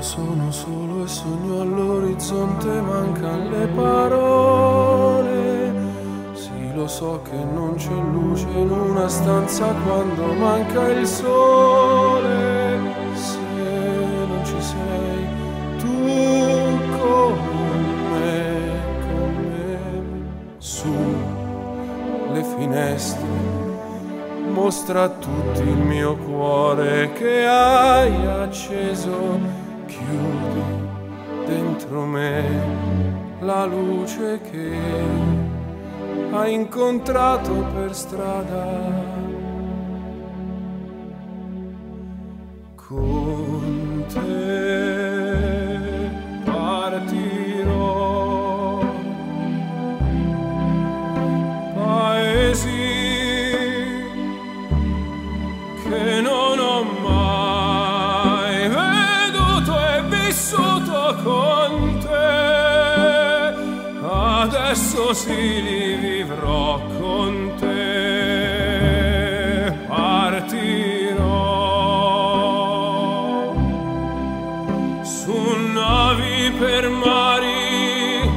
Sono solo e sogno all'orizzonte, mancano le parole. Sì, lo so che non c'è luce in una stanza quando manca il sole. Se non ci sei tu con me, con me, su le finestre mostra a tutti il mio cuore che hai acceso chiudi dentro me la luce che ha incontrato per strada. Con te con te. Adesso si li vivrò con te. Partirò su navi per mari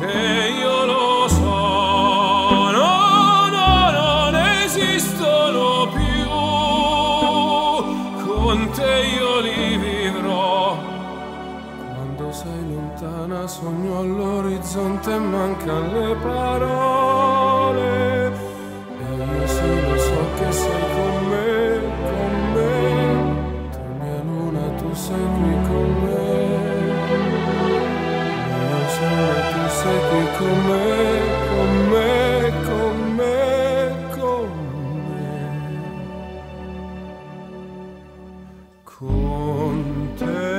che io lo so. No, no, non esistono più. Con te io li sei lontana sogno all'orizzonte mancano le parole. E io sì lo so che sei con me, con me. Tu mia luna, tu sei qui con me. Mio sole, tu sei qui con me, con me, con me. Con te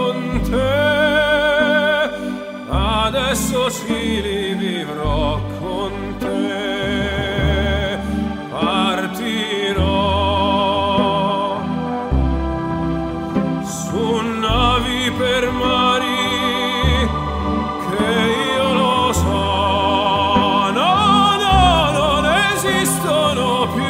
con. Adesso sì li con te. Partirò su navi per mari che io lo so. No, no, non esistono più.